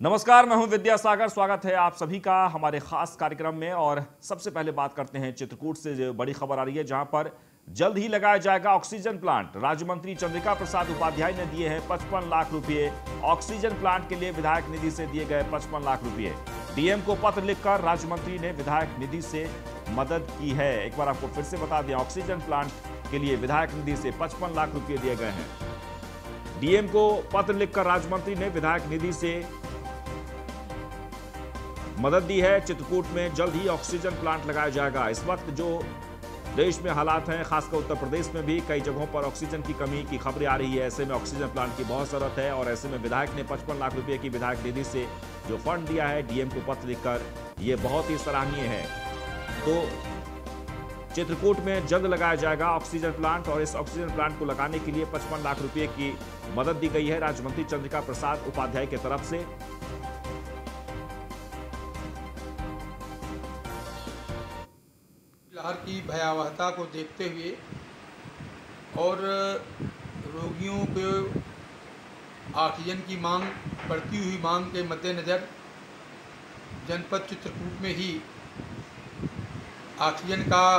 नमस्कार, मैं हूँ विद्यासागर स्वागत है आप सभी का हमारे खास कार्यक्रम में। और सबसे पहले बात करते हैं चित्रकूट से बड़ी खबर आ रही है, जहाँ पर जल्द ही लगाया जाएगा ऑक्सीजन प्लांट। राज्य मंत्री चंद्रिका प्रसाद उपाध्याय ने दिए हैं 55 लाख रुपए। ऑक्सीजन प्लांट के लिए विधायक निधि से दिए गए 55 लाख रुपए। डीएम को पत्र लिखकर राज्य मंत्री ने विधायक निधि से मदद की है। एक बार आपको फिर से बता दें, ऑक्सीजन प्लांट के लिए विधायक निधि से पचपन लाख रुपए दिए गए हैं। डीएम को पत्र लिखकर राज्य मंत्री ने विधायक निधि से मदद दी है। चित्रकूट में जल्द ही ऑक्सीजन प्लांट लगाया जाएगा। इस वक्त जो देश में हालात हैं, खासकर उत्तर प्रदेश में भी कई जगहों पर ऑक्सीजन की कमी की खबरें आ रही है। ऐसे में ऑक्सीजन प्लांट की बहुत ज़रूरत है और ऐसे में विधायक ने 55 लाख रुपए की विधायक निधि से जो फंड दिया है, डीएम को पत्र लिखकर, ये बहुत ही सराहनीय है। तो चित्रकूट में जल्द लगाया जाएगा ऑक्सीजन प्लांट और इस ऑक्सीजन प्लांट को लगाने के लिए 55 लाख रुपए की मदद दी गई है। राज्य मंत्री चंद्रिका प्रसाद उपाध्याय की तरफ़ से। लहर की भयावहता को देखते हुए और रोगियों के ऑक्सीजन की मांग, बढ़ती हुई मांग के मद्देनज़र जनपद चित्रकूट में ही ऑक्सीजन का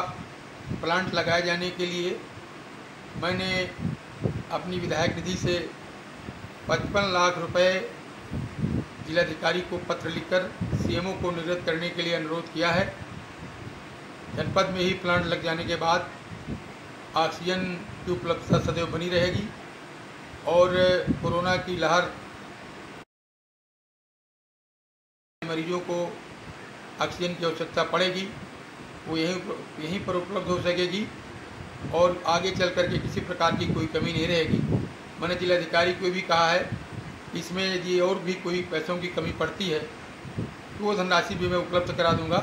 प्लांट लगाए जाने के लिए मैंने अपनी विधायक निधि से पचपन लाख रुपए जिलाधिकारी को पत्र लिखकर सीएमओ को निर्गत करने के लिए अनुरोध किया है। जनपद में ही प्लांट लग जाने के बाद ऑक्सीजन की उपलब्धता सदैव बनी रहेगी और कोरोना की लहर मरीजों को ऑक्सीजन की आवश्यकता पड़ेगी, वो यहीं यहीं पर उपलब्ध हो सकेगी और आगे चल कर के किसी प्रकार की कोई कमी नहीं रहेगी। मैंने जिलाधिकारी को भी कहा है इसमें यदि और भी कोई पैसों की कमी पड़ती है तो वो धनराशि भी मैं उपलब्ध करा दूँगा।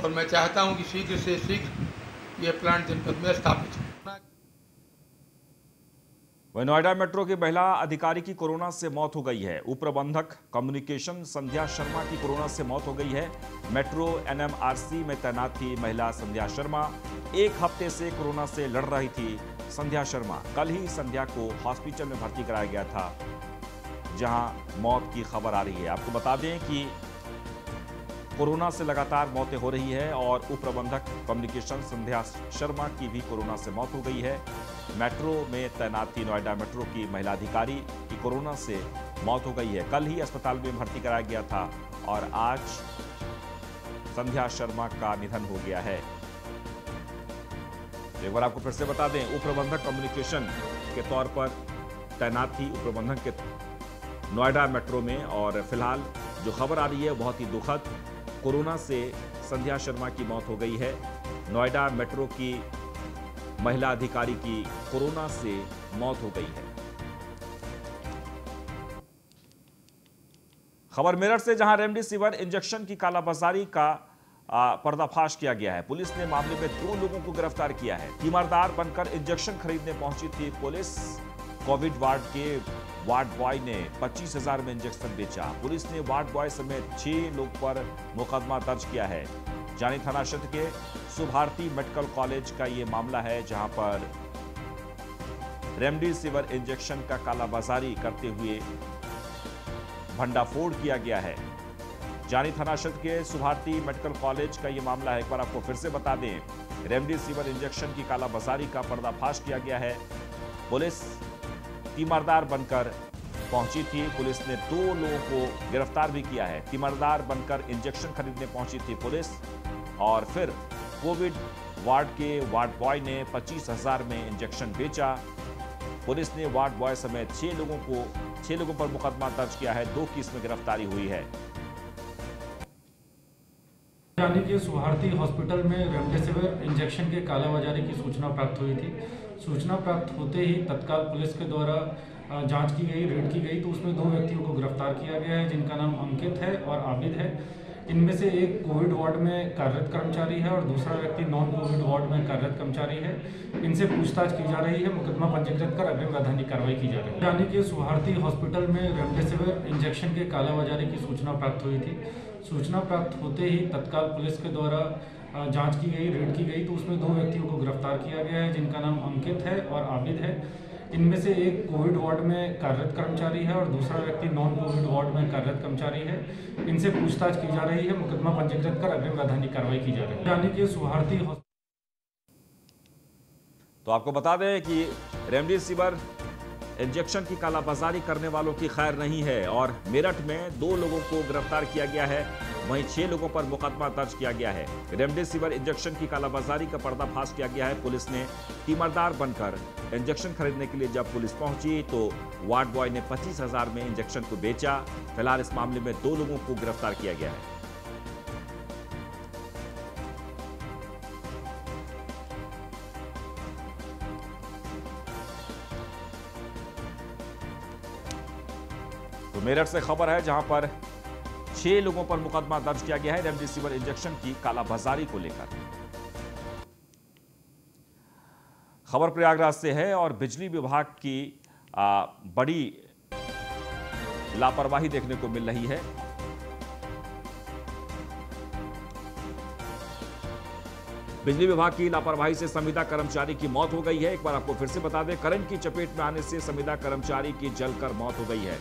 और मैं चाहता हूँ कि शीघ्र से शीघ्र यह प्लांट जनपद में स्थापित वही नोएडा मेट्रो की महिला अधिकारी की कोरोना से मौत हो गई है। उप प्रबंधक कम्युनिकेशन संध्या शर्मा की कोरोना से मौत हो गई है। मेट्रो एनएमआरसी में तैनात थी महिला संध्या शर्मा। एक हफ़्ते से कोरोना से लड़ रही थी संध्या शर्मा। कल ही संध्या को हॉस्पिटल में भर्ती कराया गया था, जहाँ मौत की खबर आ रही है। आपको बता दें कि कोरोना से लगातार मौतें हो रही है और उप प्रबंधक कम्युनिकेशन संध्या शर्मा की भी कोरोना से मौत हो गई है। मेट्रो में तैनात थी नोएडा मेट्रो की महिला अधिकारी की कोरोना से मौत हो गई है। कल ही अस्पताल में भर्ती कराया गया था और आज संध्या शर्मा का निधन हो गया है। एक बार आपको फिर से बता दें उप प्रबंधक कम्युनिकेशन के तौर पर तैनात थी उप प्रबंधक के नोएडा मेट्रो में और फ़िलहाल जो खबर आ रही है, बहुत ही दुखद कोरोना से संध्या शर्मा की मौत हो गई है। नोएडा मेट्रो की महिला अधिकारी की कोरोना से मौत हो गई है। खबर मेरठ से, जहाँ रेमडेसिविर इंजेक्शन की कालाबाजारी का पर्दाफाश किया गया है। पुलिस ने मामले में दो लोगों को गिरफ़्तार किया है। तीमारदार बनकर इंजेक्शन खरीदने पहुँची थी पुलिस। कोविड वार्ड के वार्ड बॉय ने पच्चीस हज़ार में इंजेक्शन बेचा। पुलिस ने वार्ड बॉय समेत छह लोग पर मुकदमा दर्ज किया है। जानी थाना क्षेत्र के सुभारती मेडिकल कॉलेज का ये मामला है, जहाँ पर रेमडेसिविर इंजेक्शन का कालाबाजारी करते हुए भंडाफोड़ किया गया है। जानी थाना क्षेत्र के सुभारती मेडिकल कॉलेज का यह मामला है। एक बार आपको फिर से बता दें, रेमडेसिविर इंजेक्शन की कालाबाजारी का पर्दाफाश किया गया है। पुलिस तीमारदार बनकर पहुँची थी। पुलिस ने दो लोगों को गिरफ़्तार भी किया है। तीमारदार बनकर इंजेक्शन खरीदने पहुँची थी पुलिस और फिर कोविड वार्ड के वार्ड बॉय ने पच्चीस हज़ार में इंजेक्शन बेचा। पुलिस ने वार्ड बॉय समेत छह लोगों को, छह लोगों पर मुकदमा दर्ज किया है। दो की इसमें गिरफ्तारी हुई है। सुहारती हॉस्पिटल में रेमडेसिविर इंजेक्शन के कालाबाजारी की सूचना प्राप्त हुई थी। सूचना प्राप्त होते ही तत्काल पुलिस के द्वारा जाँच की गई, रेड की गई तो उसमें दो व्यक्तियों को गिरफ़्तार किया गया है, जिनका नाम अंकित है और आबिद है। इनमें से एक कोविड वार्ड में कार्यरत कर्मचारी है और दूसरा व्यक्ति नॉन कोविड वार्ड में कार्यरत कर्मचारी है। इनसे पूछताछ की जा रही है, मुकदमा पंजीकृत कर अग्रिम वैधानिक कार्रवाई की जा रही है। यानी कि सुहारती हॉस्पिटल में रेमडेसिविर इंजेक्शन के कालाबाजारी की सूचना प्राप्त हुई थी। सूचना प्राप्त होते ही तत्काल पुलिस के द्वारा जाँच की गई, रेड की गई तो उसमें दो व्यक्तियों को गिरफ़्तार किया गया है, जिनका नाम अंकित है और आबिद है। इनमें से एक कोविड वार्ड में कार्यरत कर्मचारी है और दूसरा व्यक्ति नॉन कोविड वार्ड में कार्यरत कर्मचारी है। इनसे पूछताछ की जा रही है, मुकदमा पंजीकृत कर अग्रिम वैधानिक कार्रवाई की जा रही है। यानी कि सुहारती तो आपको बता दें कि रेमडेसिविर इंजेक्शन की कालाबाजारी करने वालों की खैर नहीं है और मेरठ में दो लोगों को गिरफ़्तार किया गया है, वहीं छह लोगों पर मुकदमा दर्ज किया गया है। रेमडेसिविर इंजेक्शन की कालाबाजारी का पर्दाफाश किया गया है। पुलिस ने तीमरदार बनकर इंजेक्शन खरीदने के लिए जब पुलिस पहुँची तो वार्ड बॉय ने पच्चीस हज़ार में इंजेक्शन को बेचा। फ़िलहाल इस मामले में दो लोगों को गिरफ़्तार किया गया है। मेरठ से खबर है जहाँ पर छह लोगों पर मुकदमा दर्ज किया गया है रेमडेसिविर इंजेक्शन की कालाबाजारी को लेकर। खबर प्रयागराज से है और बिजली विभाग की आ, बड़ी लापरवाही देखने को मिल रही है। बिजली विभाग की लापरवाही से संविदा कर्मचारी की मौत हो गई है। एक बार आपको फिर से बता दें करंट की चपेट में आने से संविदा कर्मचारी की जलकर मौत हो गई है।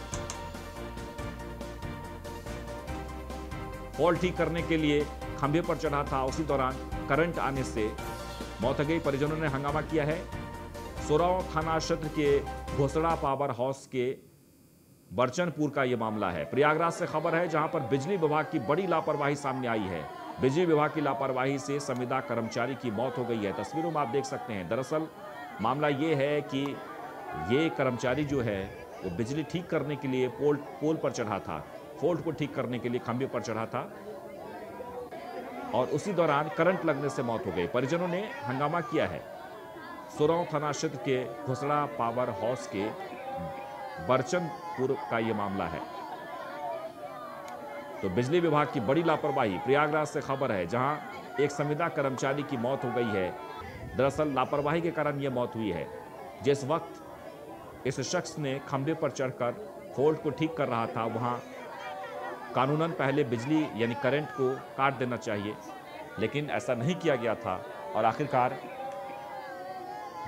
फॉल ठीक करने के लिए खंभे पर चढ़ा था। उसी दौरान करंट आने से मौत हो गई। परिजनों ने हंगामा किया है। सोराव थाना क्षेत्र के घोसड़ा पावर हाउस के बरचनपुर का यह मामला है। प्रयागराज से खबर है जहाँ पर बिजली विभाग की बड़ी लापरवाही सामने आई है। बिजली विभाग की लापरवाही से संविदा कर्मचारी की मौत हो गई है। तस्वीरों में आप देख सकते हैं। दरअसल मामला ये है कि ये कर्मचारी जो है, वो बिजली ठीक करने के लिए पोल पोल पर चढ़ा था। फोल्ट को ठीक करने के लिए खंभे पर चढ़ा था। और उसी दौरान करंट लगने से मौत हो गई। परिजनों ने हंगामा किया है। सोराव थाना क्षेत्र के घुसड़ा पावर हाउस के बरचनपुर का यह मामला है। तो बिजली विभाग की बड़ी लापरवाही, प्रयागराज से खबर है, जहाँ एक संविदा कर्मचारी की मौत हो गई है। दरअसल लापरवाही के कारण यह मौत हुई है। जिस वक्त इस शख्स ने खंभे पर चढ़कर फोल्ट को ठीक कर रहा था, वहाँ कानूनन पहले बिजली यानी करंट को काट देना चाहिए, लेकिन ऐसा नहीं किया गया था। और आखिरकार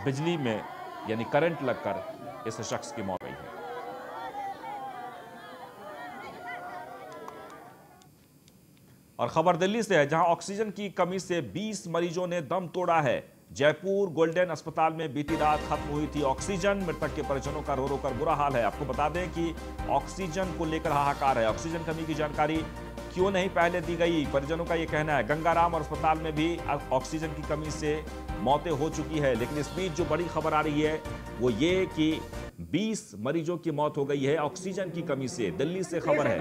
बिजली में यानी करंट लगकर इस शख्स की मौत हुई है। और खबर दिल्ली से है, जहाँ ऑक्सीजन की कमी से 20 मरीजों ने दम तोड़ा है। जयपुर गोल्डन अस्पताल में बीती रात खत्म हुई थी ऑक्सीजन, मृतक के परिजनों का रो रो कर बुरा हाल है। आपको बता दें कि ऑक्सीजन को लेकर हाहाकार है। ऑक्सीजन कमी की जानकारी क्यों नहीं पहले दी गई? परिजनों का यह कहना है, गंगाराम और अस्पताल में भी ऑक्सीजन की कमी से मौतें हो चुकी है, लेकिन इस बीच जो बड़ी खबर आ रही है, वो ये कि 20 मरीजों की मौत हो गई है ऑक्सीजन की कमी से। दिल्ली से खबर है।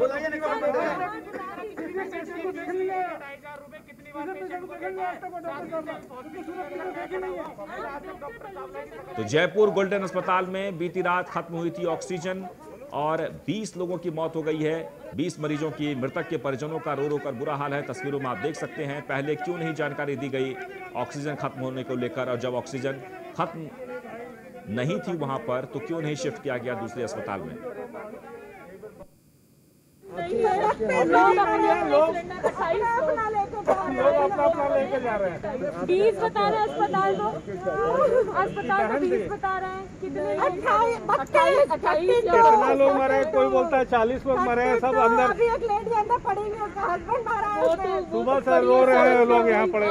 तो जयपुर गोल्डन अस्पताल में बीती रात खत्म हुई थी ऑक्सीजन और 20 लोगों की मौत हो गई है। 20 मरीजों की मृतक के परिजनों का रो रो कर बुरा हाल है। तस्वीरों में आप देख सकते हैं, पहले क्यों नहीं जानकारी दी गई। ऑक्सीजन खत्म होने को लेकर और जब ऑक्सीजन खत्म नहीं थी वहाँ पर तो क्यों नहीं शिफ्ट किया गया दूसरे अस्पताल में लोग अपना अपना लेके जा रहे हैं बीस बता रहे हैं अस्पताल को। अस्पताल को बीस बता रहे हैं। कितने कितना लोग मरे कोई बोलता है चालीस लोग मरे हैं सब अंदर। अभी एक लेडी अंदर पड़ेगी उसका हस्बैंड मारा है सुबह से रो रहे हैं लोग यहाँ पड़े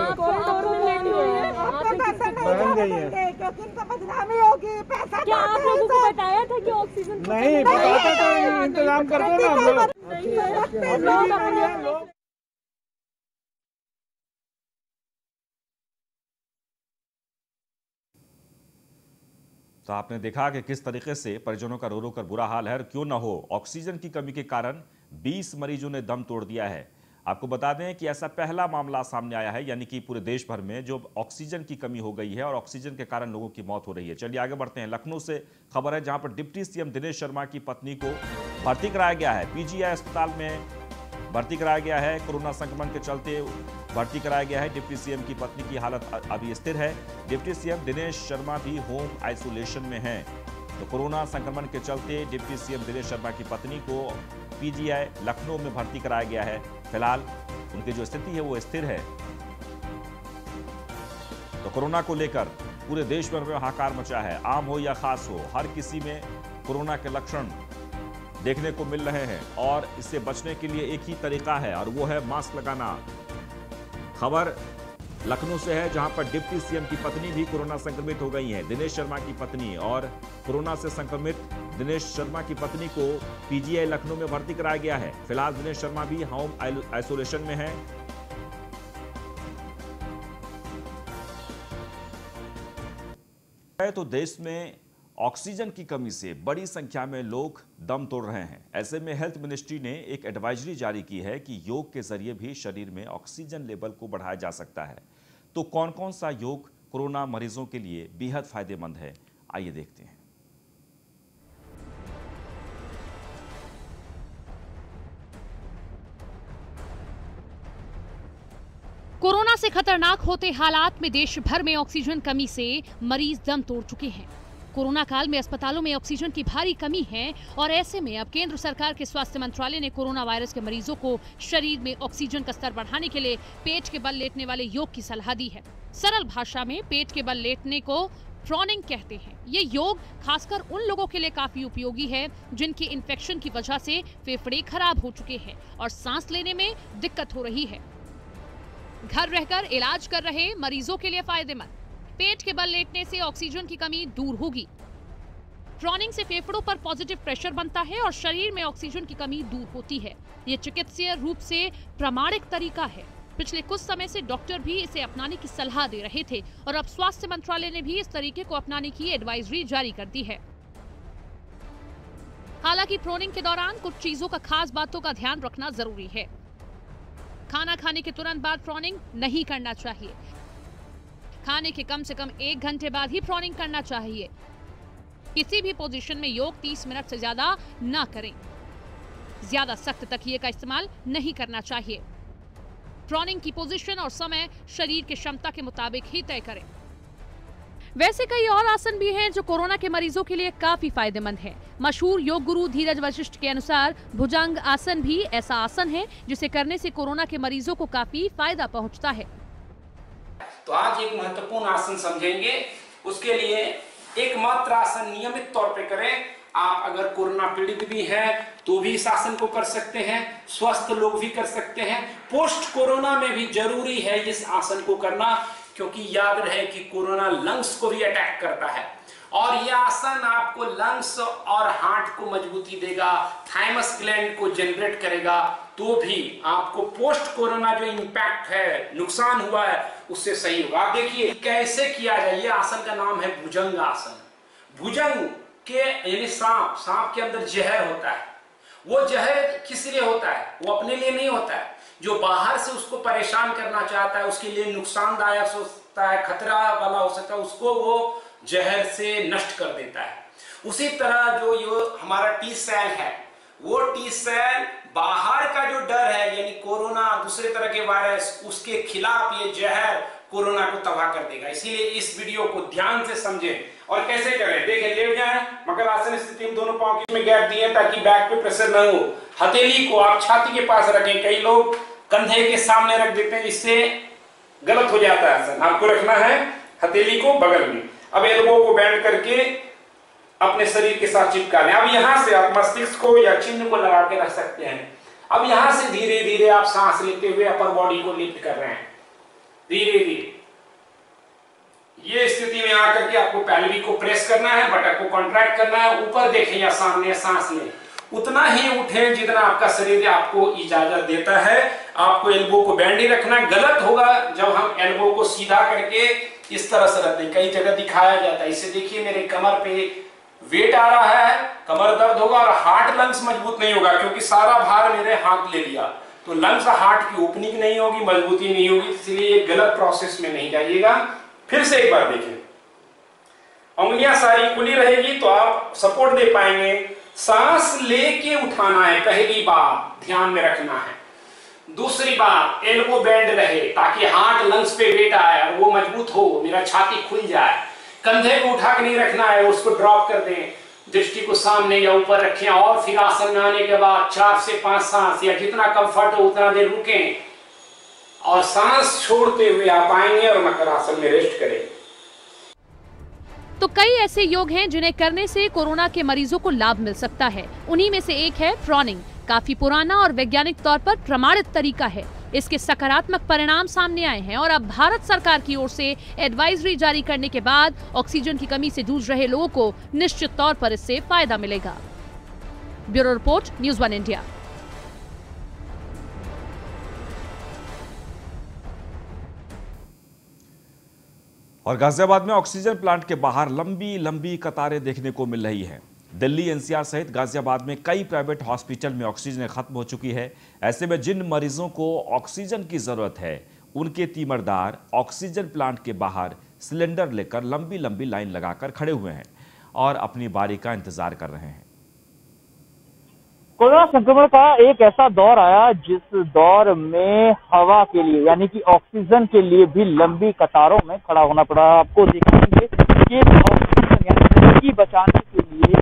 बहन गई है। क्योंकि इनका बदनामी होगी पैसा क्या आप लोगों को बताया था कि ऑक्सीजन नहीं बताते तो इंतज़ाम करते ना हम लोग तो आपने देखा कि किस तरीके से परिजनों का रो रो कर बुरा हाल है और क्यों ना हो? ऑक्सीजन की कमी के कारण 20 मरीजों ने दम तोड़ दिया है। आपको बता दें कि ऐसा पहला मामला सामने आया है, यानी कि पूरे देश भर में, जो ऑक्सीजन की कमी हो गई है और ऑक्सीजन के कारण लोगों की मौत हो रही है। चलिए आगे बढ़ते हैं। लखनऊ से खबर है, जहाँ पर डिप्टी सीएम दिनेश शर्मा की पत्नी को भर्ती कराया गया है। पीजीआई अस्पताल में भर्ती कराया गया है। कोरोना संक्रमण के चलते भर्ती कराया गया है। डिप्टी सीएम की पत्नी की हालत अभी स्थिर है। डिप्टी सीएम दिनेश शर्मा भी होम आइसोलेशन में हैं। तो कोरोना संक्रमण के चलते डिप्टी सीएम दिनेश शर्मा की पत्नी को पीजीआई लखनऊ में भर्ती कराया गया है। फ़िलहाल उनकी जो स्थिति है, वो स्थिर है। तो कोरोना को लेकर पूरे देश भर में हाहाकार मचा है। आम हो या खास हो, हर किसी में कोरोना के लक्षण देखने को मिल रहे हैं और इससे बचने के लिए एक ही तरीका है, और वो है मास्क लगाना। खबर लखनऊ से है, जहाँ पर डिप्टी सीएम की पत्नी भी कोरोना संक्रमित हो गई हैं। दिनेश शर्मा की पत्नी और कोरोना से संक्रमित दिनेश शर्मा की पत्नी को पीजीआई लखनऊ में भर्ती कराया गया है। फ़िलहाल दिनेश शर्मा भी होम आइसोलेशन में है तो देश में ऑक्सीजन की कमी से बड़ी संख्या में लोग दम तोड़ रहे हैं। ऐसे में हेल्थ मिनिस्ट्री ने एक एडवाइजरी जारी की है कि योग के ज़रिए भी शरीर में ऑक्सीजन लेवल को बढ़ाया जा सकता है। तो कौन कौन सा योग कोरोना मरीजों के लिए बेहद फ़ायदेमंद है? आइए देखते हैं। कोरोना से खतरनाक होते हालात में देश भर में ऑक्सीजन कमी से मरीज़ दम तोड़ चुके हैं। कोरोना काल में अस्पतालों में ऑक्सीजन की भारी कमी है और ऐसे में अब केंद्र सरकार के स्वास्थ्य मंत्रालय ने कोरोना वायरस के मरीजों को शरीर में ऑक्सीजन का स्तर बढ़ाने के लिए पेट के बल लेटने वाले योग की सलाह दी है। सरल भाषा में पेट के बल लेटने को ट्रॉनिंग कहते हैं। ये योग खासकर उन लोगों के लिए काफ़ी उपयोगी है जिनकी इन्फेक्शन की वजह से फेफड़े खराब हो चुके हैं और सांस लेने में दिक्कत हो रही है। घर रहकर इलाज कर रहे मरीजों के लिए फ़ायदेमंद। पेट के बल लेटने से ऑक्सीजन की कमी दूर होगी। ट्रॉनिंग से फेफड़ों पर पॉजिटिव प्रेशर बनता है और शरीर में ऑक्सीजन की कमी दूर होती है। ये चिकित्सीय रूप से प्रमाणिक तरीका है। पिछले कुछ समय से डॉक्टर भी इसे अपनाने की सलाह दे रहे थे और अब स्वास्थ्य मंत्रालय ने भी इस तरीके को अपनाने की एडवाइजरी जारी कर दी है। हालाँकि प्रोनिंग के दौरान कुछ चीज़ों का खास बातों का ध्यान रखना ज़रूरी है। खाना खाने के तुरंत बाद प्रॉनिंग नहीं करना चाहिए। खाने के कम से कम एक घंटे बाद ही प्रॉनिंग करना चाहिए। किसी भी पोजीशन में योग 30 मिनट से ज़्यादा ना करें। ज़्यादा सख्त तकिए का इस्तेमाल नहीं करना चाहिए। प्रॉनिंग की पोजीशन और समय शरीर की क्षमता के मुताबिक ही तय करें। वैसे कई और आसन भी हैं जो कोरोना के मरीजों के लिए काफ़ी फ़ायदेमंद हैं। मशहूर योग गुरु धीरज वशिष्ठ के अनुसार भुजंग आसन भी ऐसा आसन है जिसे करने से कोरोना के मरीजों को काफ़ी फ़ायदा पहुँचता है। तो आज एक महत्वपूर्ण आसन समझेंगे। उसके लिए एकमात्र आसन नियमित तौर पे करें। आप अगर कोरोना पीड़ित भी हैं तो भी इस आसन को कर सकते हैं। स्वस्थ लोग भी कर सकते हैं। पोस्ट कोरोना में भी ज़रूरी है इस आसन को करना, क्योंकि याद रहे कि कोरोना लंग्स को भी अटैक करता है। और यह आसन आपको लंग्स और हार्ट को मजबूती देगा थाइमस ग्लैंड को जनरेट करेगा तो भी आपको पोस्ट कोरोना जो इंपैक्ट है, नुकसान हुआ है, उससे सही होगा। देखिए, कैसे किया जाए? ये आसन का नाम है भुजंग आसन। भुजंग के, यानी सांप सांप के अंदर जहर होता है। वो जहर किस लिए होता है? वो अपने लिए नहीं होता है। जो बाहर से उसको परेशान करना चाहता है, उसके लिए नुकसानदायक होता है, खतरा वाला हो सकता है, उसको वो जहर से नष्ट कर देता है। उसी तरह जो ये हमारा टी सेल है, वो टी सेल बाहर का जो डर है, यानी कोरोना दूसरे तरह के वायरस उसके खिलाफ ये जहर कोरोना को तबाह कर देगा। इसीलिए इस वीडियो को ध्यान से समझें। और कैसे करें? देखें लेट जाए। मगर आसन स्थिति में दोनों पाँव में गैप दिए ताकि बैक पे प्रेशर न हो। हथेली को आप छाती के पास रखें। कई लोग कंधे के सामने रख देते हैं, इससे गलत हो जाता है आसन। आपको रखना है हथेली को बगल में। अब एल्बो को बैंड करके अपने शरीर के साथ चिपका लें अब यहाँ से आप मस्तिष्क को या चिन्ह को लगा के रख सकते हैं। अब यहाँ से धीरे धीरे आप सांस लेते हुए अपर बॉडी को लिफ्ट कर रहे हैं। धीरे धीरे ये स्थिति में आकर के आपको पैलवी को प्रेस करना है बटक को कॉन्ट्रैक्ट करना है, ऊपर देखें या सामने सांस लें। उतना ही उठे जितना आपका शरीर आपको इजाज़त देता है। आपको एल्बो को बैंड ही रखना गलत होगा जब हम एल्बो को सीधा करके इस तरह से दें। कई जगह दिखाया जाता है। इसे देखिए, मेरे कमर पे वेट आ रहा है, कमर दर्द होगा और हार्ट लंग्स मज़बूत नहीं होगा, क्योंकि सारा भार मेरे हाथ ले लिया। तो लंग्स हार्ट की ओपनिंग नहीं होगी, मजबूती नहीं होगी, इसलिए ये गलत प्रोसेस में नहीं जाइएगा। फिर से एक बार देखें। उंगलियाँ सारी खुली रहेगी तो आप सपोर्ट दे पाएँगे। सांस लेके उठाना है, पहली बात ध्यान में रखना है। दूसरी बात एल्बो बैंड रहे, ताकि हार्ट लंग्स पे वेट आए और वो मज़बूत हो, मेरा छाती खुल जाए। कंधे को उठा के नहीं रखना है, उसको ड्रॉप कर दें। दृष्टि को सामने या ऊपर रखें और फिर आसन में आने के बाद चार से पाँच सांस, या जितना कंफर्ट हो, उतना देर रुकें। और सांस छोड़ते हुए आप आएँगे और मकर आसन में रेस्ट करें। तो कई ऐसे योग हैं जिन्हें करने से कोरोना के मरीजों को लाभ मिल सकता है। उन्हीं में से एक है फ्रॉनिंग काफ़ी पुराना और वैज्ञानिक तौर पर प्रमाणित तरीका है। इसके सकारात्मक परिणाम सामने आए हैं और अब भारत सरकार की ओर से एडवाइजरी जारी करने के बाद ऑक्सीजन की कमी से जूझ रहे लोगों को निश्चित तौर पर इससे फ़ायदा मिलेगा। Bureau report, news one India. और गाजियाबाद में ऑक्सीजन प्लांट के बाहर लंबी लंबी कतारें देखने को मिल रही हैं। दिल्ली एनसीआर सहित गाजियाबाद में कई प्राइवेट हॉस्पिटल में ऑक्सीजन खत्म हो चुकी है। ऐसे में जिन मरीजों को ऑक्सीजन की ज़रूरत है, उनके तीमरदार ऑक्सीजन प्लांट के बाहर सिलेंडर लेकर लंबी लंबी लाइन लगाकर खड़े हुए हैं और अपनी बारी का इंतज़ार कर रहे हैं। कोरोना संक्रमण का एक ऐसा दौर आया, जिस दौर में हवा के लिए, यानी कि ऑक्सीजन के लिए भी लंबी कतारों में खड़ा होना पड़ा। आपको दिखाएँगे कि ऑक्सीजन, यानी बचाने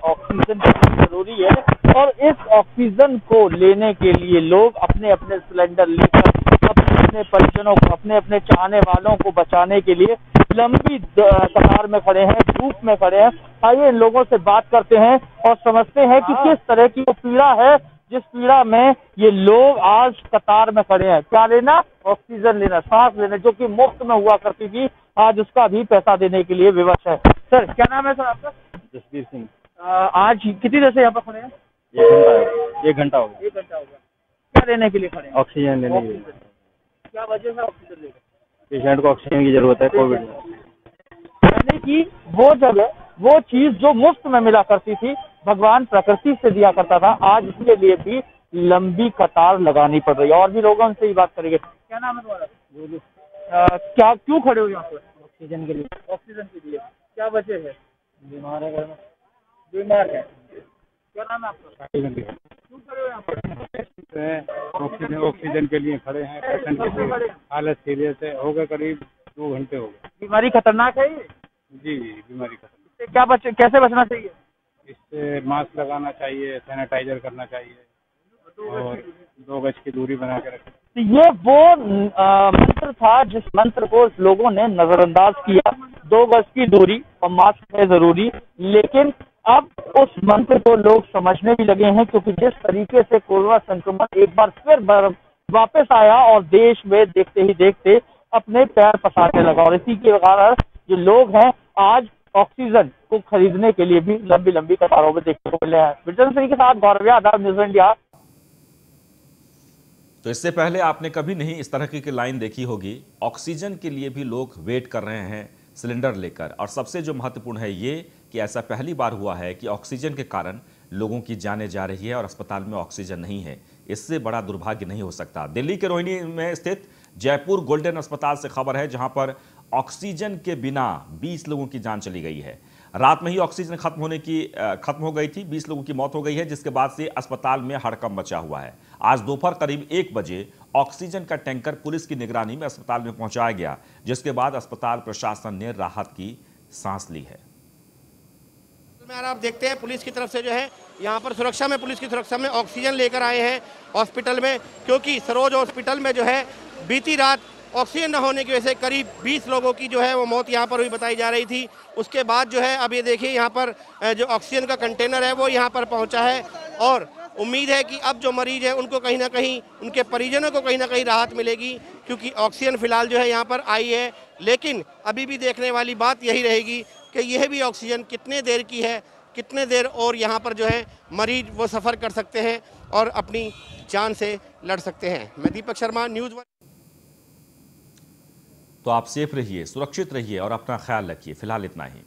ऑक्सीजन बहुत ज़रूरी है और इस ऑक्सीजन को लेने के लिए लोग अपने अपने सिलेंडर लेकर अपने अपने परिजनों को अपने अपने चाहने वालों को बचाने के लिए लंबी कतार में खड़े हैं धूप में खड़े हैं। आइए इन लोगों से बात करते हैं और समझते हैं कि किस तरह की वो पीड़ा है जिस पीड़ा में ये लोग आज कतार में खड़े हैं। क्या लेना? ऑक्सीजन लेना सांस लेना जो कि मुफ़्त में हुआ करती थी। आज उसका भी पैसा देने के लिए विवश है। सर क्या नाम है सर आपका? जसवीर सिंह। आज कितनी देर से यहाँ पर खड़े हैं? एक घंटा हो गया। एक घंटा हो गया। क्या लेने के लिए खड़े हैं? ऑक्सीजन लेने के लिए। क्या वजह है ऑक्सीजन लेकर पेशेंट को ऑक्सीजन की ज़रूरत है कोविड में। यानी कि वो जगह वो चीज़ जो मुफ़्त में मिला करती थी भगवान प्रकृति से दिया करता था आज इसके लिए भी लंबी कतार लगानी पड़ रही है। और भी लोगों उनसे ही बात करेंगे। क्या नाम है तुम्हारा? क्या क्यों खड़े हो यहाँ पर? ऑक्सीजन के लिए। ऑक्सीजन के लिए। क्या वजह है? बीमार है घर में। बीमार है। क्या नाम है आपका? ऑक्सीजन ऑक्सीजन के लिए खड़े हैं पेशेंट की हालत सीरियस है हो गए करीब दो घंटे हो गए बीमारी खतरनाक है ये? जी जी बीमारी खतरनाक। क्या बच कैसे बचना चाहिए? इससे मास्क लगाना चाहिए सैनिटाइजर करना चाहिए और दो गज की दूरी बना के रखें। तो ये वो आ, मंत्र था जिस मंत्र को लोगों ने नजरअंदाज किया। दो गज की दूरी और मास्क है ज़रूरी लेकिन अब उस मंत्र को लोग समझने भी लगे हैं, क्योंकि जिस तरीके से कोरोना संक्रमण एक बार फिर वापस आया और देश में देखते ही देखते अपने पैर पसारने लगा। और इसी के कारण जो लोग हैं, आज ऑक्सीजन को खरीदने के लिए भी लंबी लंबी कतारों में देखने को मिले हैं। ब्रिटेन सिंह के साथ गौरव यादव, न्यूज़ इंडिया। तो इससे पहले आपने कभी नहीं इस तरह की लाइन देखी होगी, ऑक्सीजन के लिए भी लोग वेट कर रहे हैं सिलेंडर लेकर। और सबसे जो महत्वपूर्ण है ये कि ऐसा पहली बार हुआ है कि ऑक्सीजन के कारण लोगों की जाने जा रही है और अस्पताल में ऑक्सीजन नहीं है। इससे बड़ा दुर्भाग्य नहीं हो सकता। दिल्ली के रोहिणी में स्थित जयपुर गोल्डन अस्पताल से खबर है, जहाँ पर ऑक्सीजन के बिना 20 लोगों की जान चली गई है। रात में ही ऑक्सीजन खत्म होने की खत्म हो गई थी। 20 लोगों की मौत हो गई है, जिसके बाद से अस्पताल में हड़कम बचा हुआ है। आज दोपहर करीब एक बजे ऑक्सीजन का टैंकर पुलिस की निगरानी में अस्पताल में पहुँचाया गया, जिसके बाद अस्पताल प्रशासन ने राहत की सांस ली है। आप देखते हैं, पुलिस की तरफ़ से जो है, यहाँ पर सुरक्षा में, पुलिस की सुरक्षा में ऑक्सीजन लेकर आए हैं हॉस्पिटल में, क्योंकि सरोज हॉस्पिटल में जो है, बीती रात ऑक्सीजन न होने की वजह से करीब 20 लोगों की जो है, वो मौत यहाँ पर हुई बताई जा रही थी। उसके बाद जो है, अब ये देखिए, यहाँ पर जो ऑक्सीजन का कंटेनर है, वो यहाँ पर पहुँचा है और उम्मीद है कि अब जो मरीज़ है, उनको कहीं ना कहीं, उनके परिजनों को कहीं ना कहीं राहत मिलेगी, क्योंकि ऑक्सीजन फ़िलहाल जो है, यहाँ पर आई है। लेकिन अभी भी देखने वाली बात यही रहेगी कि यह भी ऑक्सीजन कितने देर की है, कितने देर और यहाँ पर जो है मरीज़ वो सफ़र कर सकते हैं और अपनी जान से लड़ सकते हैं। मैं दीपक शर्मा, न्यूज़ वन। तो आप सेफ़ रहिए, सुरक्षित रहिए और अपना ख्याल रखिए। फ़िलहाल इतना ही।